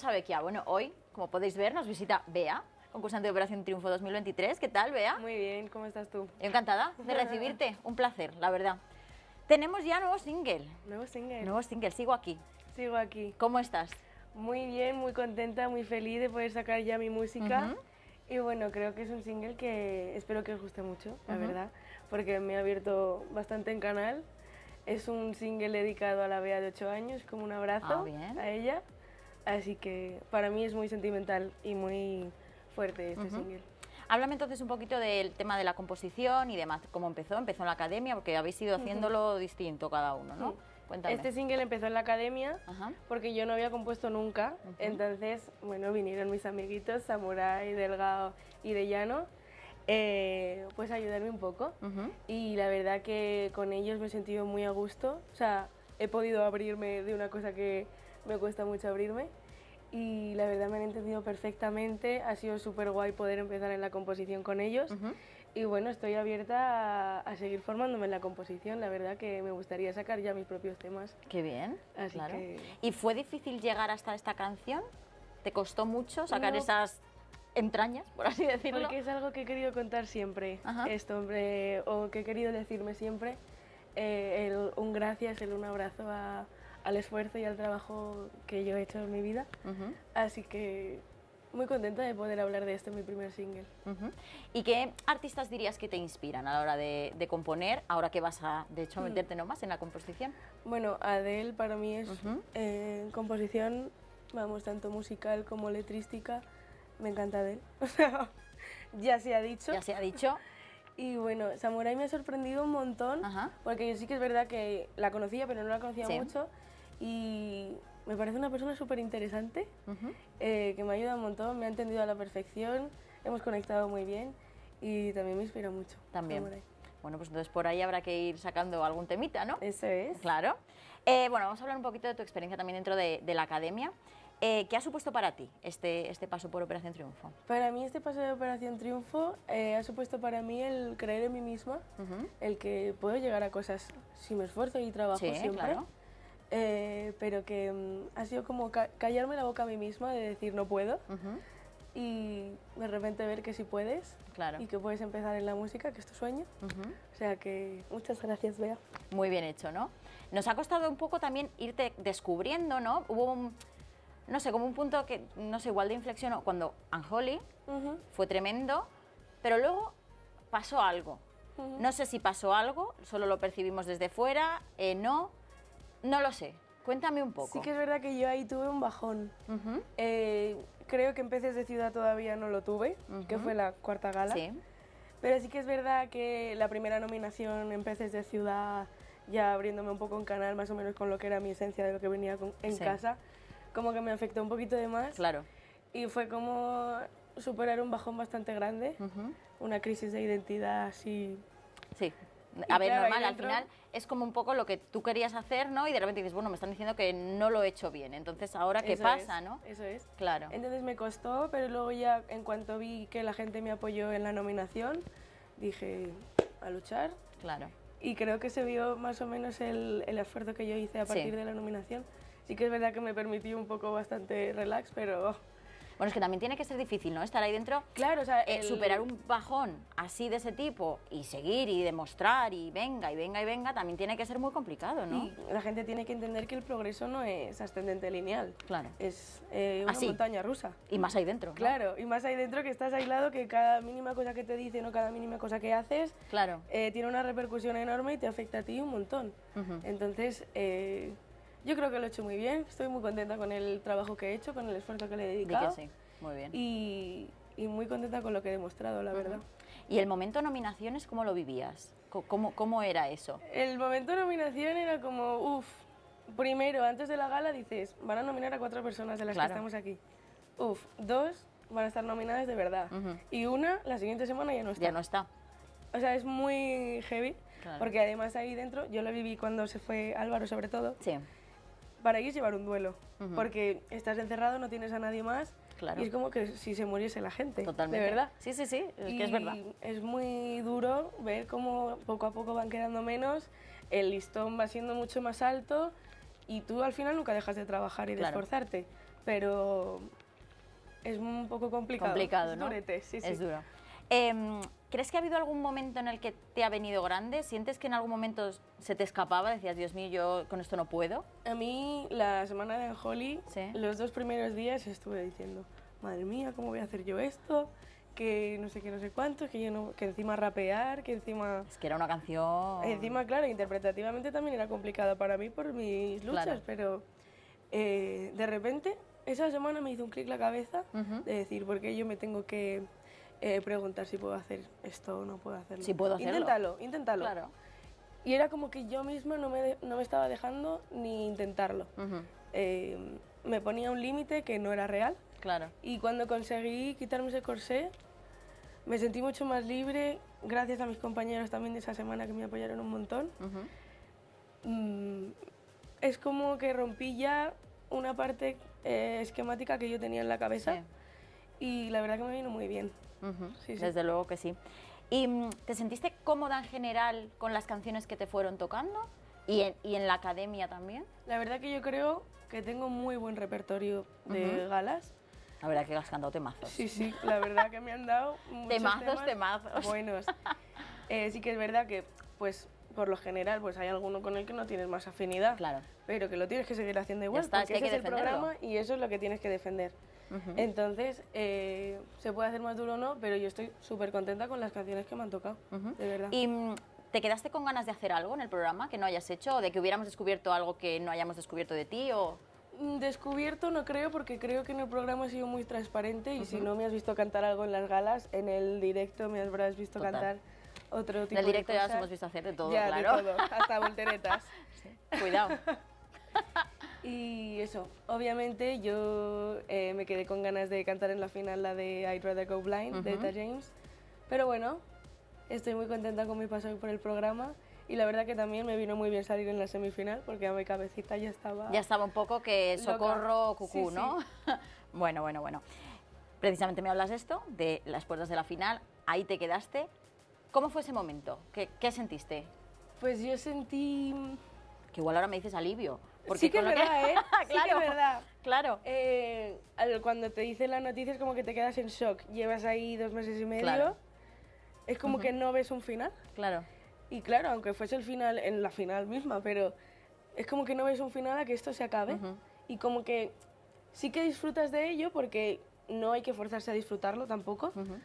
Rosa Vecchia. Bueno, hoy, como podéis ver, nos visita Bea, concursante de Operación Triunfo 2023. ¿Qué tal, Bea? Muy bien, ¿cómo estás tú? Encantada de recibirte, un placer, la verdad. Tenemos ya nuevo single. Nuevo single. Nuevo single, sigo aquí. Sigo aquí. ¿Cómo estás? Muy bien, muy contenta, muy feliz de poder sacar ya mi música. Y bueno, creo que es un single que espero que os guste mucho, la verdad, porque me ha abierto bastante en canal. Es un single dedicado a la Bea de 8 años, como un abrazo Ah, a ella. Así que para mí es muy sentimental y muy fuerte este single. Háblame entonces un poquito del tema de la composición y demás. ¿Cómo empezó? Empezó en la academia, porque habéis ido haciéndolo distinto cada uno, ¿no? Cuéntame. Este single empezó en la academia Ajá. porque yo no había compuesto nunca. Entonces, bueno, vinieron mis amiguitos, Samurai, Delgado y De Llano, eh, pues a ayudarme un poco. Ujú. Y la verdad que con ellos me he sentido muy a gusto. O sea, he podido abrirme de una cosa que me cuesta mucho abrirme. Y la verdad me han entendido perfectamente. Ha sido súper guay poder empezar en la composición con ellos. Y bueno, estoy abierta a, a seguir formándome en la composición. La verdad que me gustaría sacar ya mis propios temas. Qué bien, Así claro. que- ¿Y fue difícil llegar hasta esta canción? ¿Te costó mucho sacar No. esas entrañas, por así decirlo? Porque es algo que he querido contar siempre, Ajá. esto, hombre, o que he querido decirme siempre, eh, el- un gracias, el un abrazo a- al esfuerzo y al trabajo que yo he hecho en mi vida. Ujú, Así que muy contenta de poder hablar de esto en mi primer single. ujú. ¿Y qué artistas dirías que te inspiran a la hora de, de componer, ahora que vas a, de hecho, meterte no más en la composición? Bueno, Adele para mí es Ujú. eh, en composición, vamos, tanto musical como letrística, me encanta Adele. O sea, ya se ha dicho. Ya se ha dicho. Y bueno, Samurai me ha sorprendido un montón, Ajá. porque yo sí que es verdad que la conocía, pero no la conocía Sí. mucho. Y me parece una persona súper interesante, Ujú. que me ayuda un montón, me ha entendido a la perfección, hemos conectado muy bien y también me inspira mucho. También. Bueno, pues entonces por ahí habrá que ir sacando algún temita, ¿no? Eso es. Claro. Eh, bueno, vamos a hablar un poquito de tu experiencia también dentro de, de la academia. Eh, ¿Qué ha supuesto para ti este, este paso por Operación Triunfo? Para mí este paso de Operación Triunfo eh, ha supuesto para mí el creer en mí misma, Ujú. el que puedo llegar a cosas si me esfuerzo y trabajo Sí, siempre. claro. Eh, pero que mm, ha sido como ca- callarme la boca a mí misma de decir no puedo Ujú. y de repente ver que sí puedes Claro. y que puedes empezar en la música, que es tu sueño. Ujú. O sea que muchas gracias, Bea. Muy bien hecho, ¿no? Nos ha costado un poco también irte descubriendo, ¿no? Hubo un, no sé, como un punto que, no sé, igual de inflexión, cuando Anjoli Ujú, fue tremendo, pero luego pasó algo. No sé si pasó algo, solo lo percibimos desde fuera, eh, no, no lo sé. Cuéntame un poco. Sí que es verdad que yo ahí tuve un bajón. Eh, creo que en Peces de Ciudad todavía no lo tuve, que fue la cuarta gala. Sí. Pero sí que es verdad que la primera nominación en Peces de Ciudad, ya abriéndome un poco en canal, más o menos con lo que era mi esencia de lo que venía con- en Sí. casa, como que me afectó un poquito de más. Claro. Y fue como superar un bajón bastante grande, una crisis de identidad así. Sí. A ver, claro, normal, al final es como un poco lo que tú querías hacer, ¿no? Y de repente dices, bueno, me están diciendo que no lo he hecho bien. Entonces, ¿ahora qué Eso pasa, es, no? Eso es. Claro. Entonces me costó, pero luego ya en cuanto vi que la gente me apoyó en la nominación, dije a luchar Claro. y creo que se vio más o menos el, el esfuerzo que yo hice a Sí. partir de la nominación. Sí que es verdad que me permitió un poco bastante relax, pero Bueno, es que también tiene que ser difícil, ¿no? Estar ahí dentro, claro, o sea, eh, el- superar un bajón así de ese tipo y seguir y demostrar y venga y venga y venga, también tiene que ser muy complicado, ¿no? y la gente tiene que entender que el progreso no es ascendente lineal, Claro. es eh, una Así. montaña rusa. Y más ahí dentro. ¿no? Claro, y más ahí dentro que estás aislado, que cada mínima cosa que te dicen o cada mínima cosa que haces Claro. eh, tiene una repercusión enorme y te afecta a ti un montón. Ujú. Entonces, eh, yo creo que lo he hecho muy bien, estoy muy contenta con el trabajo que he hecho, con el esfuerzo que le he Di que dedicado sí. Muy bien. y, y muy contenta con lo que he demostrado, la verdad. ¿Y el momento nominaciones cómo lo vivías? ¿Cómo, cómo era eso? El momento nominación era como, uff, primero, antes de la gala dices, van a nominar a cuatro personas de las Claro. que estamos aquí. Uff, dos van a estar nominadas de verdad. Ujú. Y una, la siguiente semana ya no está. Ya no está. O sea, es muy heavy, Claro. porque además ahí dentro, yo lo viví cuando se fue Álvaro sobre todo, Sí. para ellos llevar un duelo, Ujú. porque estás encerrado, no tienes a nadie más, Claro. y es como que si se muriese la gente, Totalmente. de verdad. Sí, sí, sí. Es y que es verdad. es muy duro ver cómo poco a poco van quedando menos, el listón va siendo mucho más alto y tú al final nunca dejas de trabajar y de esforzarte. pero es un poco complicado. Complicado, Es ¿no? durete, sí, sí. Es duro. Em, ¿Crees que ha habido algún momento en el que te ha venido grande? ¿Sientes que en algún momento se te escapaba? Decías, Dios mío, yo con esto no puedo. A mí, la semana de Holly, Sí. los dos primeros días estuve diciendo, madre mía, ¿cómo voy a hacer yo esto? Que no sé qué, no sé cuánto, que, yo no, que encima rapear, que encima... Es que era una canción... Encima, claro, interpretativamente también era complicada para mí por mis luchas, Claro. pero eh, de repente esa semana me hizo un clic la cabeza Ujú. de decir, ¿por qué yo me tengo que eh, preguntar si puedo hacer esto o no puedo hacerlo? Si puedo hacerlo. Inténtalo, inténtalo. Claro. Y era como que yo misma no me, de- no me estaba dejando ni intentarlo. Ujú. Eh, me ponía un límite que no era real Claro. y cuando conseguí quitarme ese corsé me sentí mucho más libre gracias a mis compañeros también de esa semana que me apoyaron un montón. Ujú. Mm, es como que rompí ya una parte eh, esquemática que yo tenía en la cabeza Sí. y la verdad que me vino muy bien. Sí, sí. Desde luego que sí. ¿Y mm, te sentiste cómoda en general con las canciones que te fueron tocando? ¿Y en, y en la academia también? La verdad que yo creo que tengo muy buen repertorio de galas. La verdad que has cantado temazos. Sí, sí, la verdad que me han dado muchos Temazos, temas temazos. buenos. Eh, sí que es verdad que, pues, por lo general, pues hay alguno con el que no tienes más afinidad, Claro. pero que lo tienes que seguir haciendo igual, está, es porque ese que es el programa y eso es lo que tienes que defender. Ujú. Entonces, eh, se puede hacer más duro o no, pero yo estoy súper contenta con las canciones que me han tocado, Ujú. de verdad. ¿Y mm, te quedaste con ganas de hacer algo en el programa que no hayas hecho? ¿O de que hubiéramos descubierto algo que no hayamos descubierto de ti? O... Mm, Descubierto no creo, porque creo que en el programa he sido muy transparente y si no me has visto cantar algo en las galas, en el directo me habrás visto Total. cantar otro tipo En el directo de ya cosas. os hemos visto hacer de todo, Ya, claro. de todo, hasta volteretas. Cuidado. Y eso, obviamente yo eh, me quedé con ganas de cantar en la final la de I'd Rather Go Blind de Ujú. Eta James. Pero bueno, estoy muy contenta con mi paso por el programa y la verdad que también me vino muy bien salir en la semifinal porque a mi cabecita ya estaba... Ya estaba un poco que Loca. socorro, cucú, Sí, ¿no? bueno, bueno, bueno. Precisamente me hablas de esto, de las puertas de la final, ahí te quedaste. ¿Cómo fue ese momento? ¿Qué, qué sentiste? Pues yo sentí... Que igual ahora me dices alivio. Porque sí que es verdad, ¿eh? Sí que claro, es verdad. Claro. Eh, cuando te dicen la noticia es como que te quedas en shock. Llevas ahí dos meses y medio. Claro. Es como que no ves un final. Claro. Y claro, aunque fuese el final, en la final misma, pero es como que no ves un final a que esto se acabe. Ujú. Y como que sí que disfrutas de ello porque no hay que forzarse a disfrutarlo tampoco. Ujú.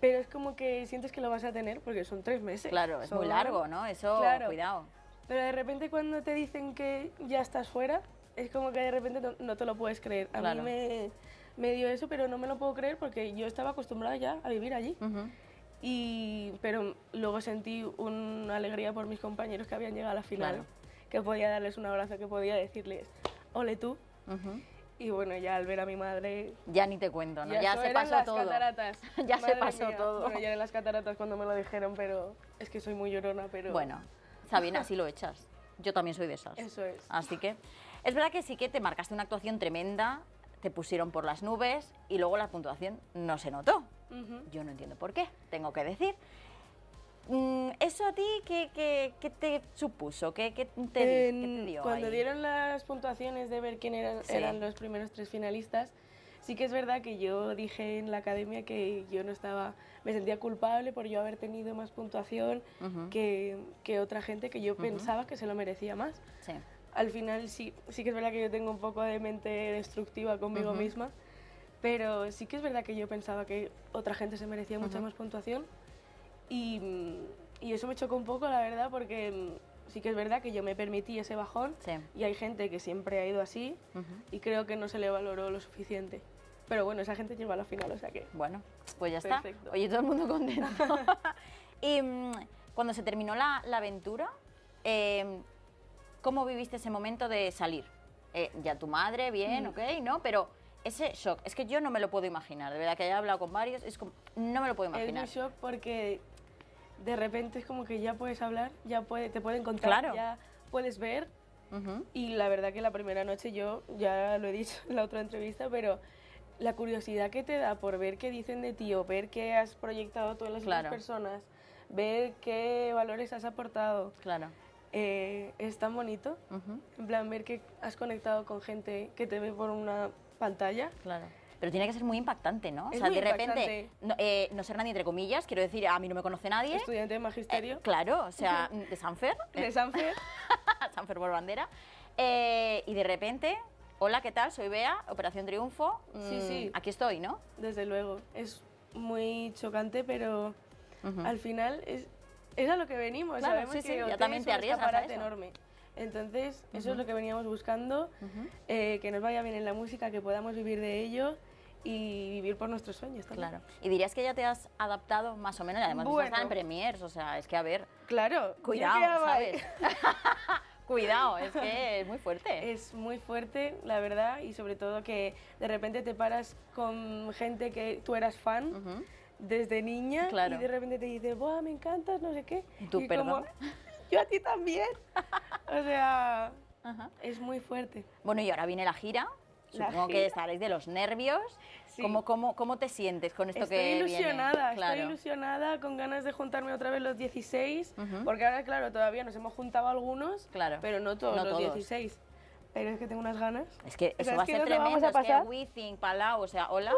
Pero es como que sientes que lo vas a tener porque son tres meses. Claro, es muy Son- largo, ¿no? Eso, Claro. cuidado. Pero de repente cuando te dicen que ya estás fuera, es como que de repente no, no te lo puedes creer. A Claro. mí me, me dio eso, pero no me lo puedo creer porque yo estaba acostumbrada ya a vivir allí. Ujú. Y, pero luego sentí una alegría por mis compañeros que habían llegado a la final, Claro. que podía darles un abrazo, que podía decirles, ole tú. Ujú. Y bueno, ya al ver a mi madre... Ya ni te cuento, ¿no? ya Ya, se pasó las todo. cataratas. Ya se Madre pasó mía. todo. Bueno, ya eran las cataratas cuando me lo dijeron, pero es que soy muy llorona, pero... Bueno, Sabina, así lo echas. Yo también soy de esas. Eso es. Así que es verdad que sí que te marcaste una actuación tremenda, te pusieron por las nubes y luego la puntuación no se notó. Yo no entiendo por qué, tengo que decir. Mm, ¿Eso a ti qué, qué- qué te supuso? ¿Qué, qué te, dio cuando ahí? dieron las puntuaciones de ver quién eran, Sí. eran los primeros tres finalistas, sí que es verdad que yo dije en la academia que yo no estaba, me sentía culpable por yo haber tenido más puntuación Ujú, que, que otra gente que yo pensaba que se lo merecía más. sí. Al final sí, sí que es verdad que yo tengo un poco de mente destructiva conmigo Ujú. misma, pero sí que es verdad que yo pensaba que otra gente se merecía mucha más puntuación y, y eso me chocó un poco, la verdad, porque sí que es verdad que yo me permití ese bajón Sí. y hay gente que siempre ha ido así y creo que no se le valoró lo suficiente. Pero bueno, esa gente llegó a la final, o sea que... Bueno, pues ya está. Perfecto. Oye, todo el mundo contento. y mm, cuando se terminó la, la aventura, eh, ¿cómo viviste ese momento de salir? Eh, ya tu madre, bien, Mm. ok, ¿no? Pero ese shock, es que yo no me lo puedo imaginar. De verdad que haya hablado con varios, es como, no me lo puedo Es imaginar. muy shock porque de repente es como que ya puedes hablar, ya puede, te pueden contar, Claro. ya puedes ver Ujú, Y la verdad que la primera noche yo, ya lo he dicho en la otra entrevista, pero la curiosidad que te da por ver qué dicen de ti o ver qué has proyectado en las Claro. otras personas, ver qué valores has aportado, Claro. eh, es tan bonito. Ujú, En plan, ver que has conectado con gente que te ve por una pantalla. Claro. Pero tiene que ser muy impactante, ¿no? Es o sea, de repente, no, eh, no ser nadie entre comillas, quiero decir, a mí no me conoce nadie. Estudiante de magisterio Eh, claro, o sea, de Sanfer, de Sanfer. Sanfer por bandera. Eh, y de repente, hola, ¿qué tal? Soy Bea, Operación Triunfo. Sí, Mm, sí. Aquí estoy, ¿no? Desde luego. Es muy chocante, pero al final es, es a lo que venimos. Claro, Sabemos sí, sí, que ya también te arriesgas a eso. enorme. Entonces, eso es lo que veníamos buscando, eh, que nos vaya bien en la música, que podamos vivir de ello y vivir por nuestros sueños también. Claro. Y dirías que ya te has adaptado más o menos, además de estar en Bueno. premiers, o sea, es que a ver, Claro, cuidado, ¿sabes? cuidado, es que es muy fuerte. Es muy fuerte, la verdad, y sobre todo que de repente te paras con gente que tú eras fan Ujú. desde niña Claro. y de repente te dice, ¡buah, me encantas! No sé qué. ¿Y tú, y como, perdón? yo a ti también. o sea, Ajá. es muy fuerte. Bueno, y ahora viene la gira. La Supongo que gira. estaréis de los nervios. Sí. ¿Cómo, cómo, cómo te sientes con esto Estoy que ilusionada, viene? Claro. estoy ilusionada, con ganas de juntarme otra vez los 16, Ujú. porque ahora, claro, todavía nos hemos juntado algunos, Claro, pero no todos no los todos. 16. Pero es que tengo unas ganas. Es que O eso sea, va a ser lo vamos tremendo. a Es que pasar. Wizzing, Palau, o sea, hola.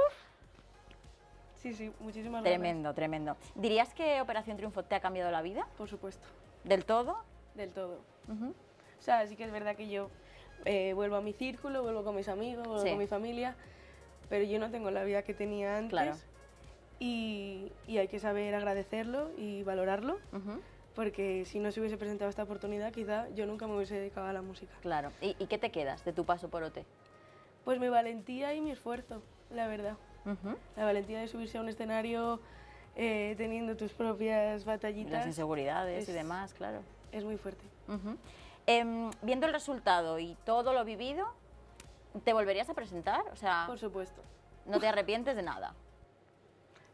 Sí, sí, muchísimas Tremendo, tremendo. ¿Dirías que Operación Triunfo te ha cambiado la vida? Por supuesto, ¿Del todo? del todo. Ujú. O sea, sí que es verdad que yo eh, vuelvo a mi círculo, vuelvo con mis amigos, vuelvo Sí. con mi familia, pero yo no tengo la vida que tenía antes. Claro. Y, y hay que saber agradecerlo y valorarlo, Ujú. porque si no se hubiese presentado esta oportunidad, quizá yo nunca me hubiese dedicado a la música. Claro. ¿Y, y qué te quedas de tu paso por OT? Pues mi valentía y mi esfuerzo, la verdad. Ujú. La valentía de subirse a un escenario eh, teniendo tus propias Las batallitas inseguridades y es- demás, claro. es muy fuerte. Ujú. Em, viendo el resultado y todo lo vivido, ¿te volverías a presentar? O sea, Por supuesto. no te arrepientes de nada.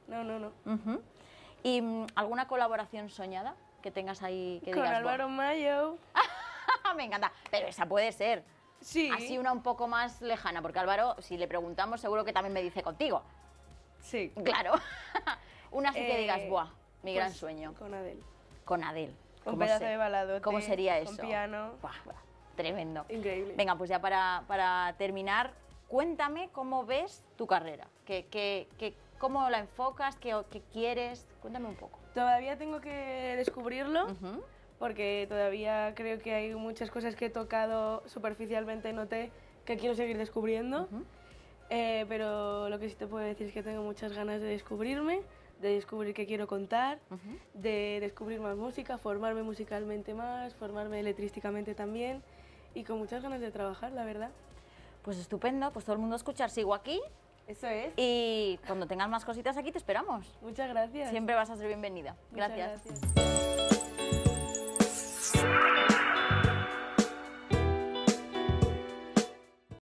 No, no, no. Ujú. ¿Y mm, alguna colaboración soñada que tengas ahí que Con digas, "Buah, Álvaro Mayo. me encanta, pero esa puede ser. Sí. Así una un poco más lejana, porque Álvaro, si le preguntamos, seguro que también me dice contigo. Sí. Claro. una así que Eh, digas, buah, mi gran pues, sueño. Con Adele. Con Adele. Un ¿Cómo pedazo se- de baladote. ¿Cómo sería con eso? piano. Buah, buah, tremendo. Increíble. Venga, pues ya para, para terminar, cuéntame cómo ves tu carrera. ¿Qué, qué, qué- cómo la enfocas? ¿Qué, qué quieres? Cuéntame un poco. Todavía tengo que descubrirlo Ujú. porque todavía creo que hay muchas cosas que he tocado superficialmente, noté que quiero seguir descubriendo. Ujú. Eh, pero lo que sí te puedo decir es que tengo muchas ganas de descubrirme, de descubrir qué quiero contar, Ujú. de descubrir más música, formarme musicalmente más, formarme letrísticamente también y con muchas ganas de trabajar, la verdad. Pues estupendo, pues todo el mundo a escuchar, sigo aquí Eso es. y cuando tengas más cositas aquí te esperamos. Muchas gracias. Siempre vas a ser bienvenida. Muchas Gracias. gracias.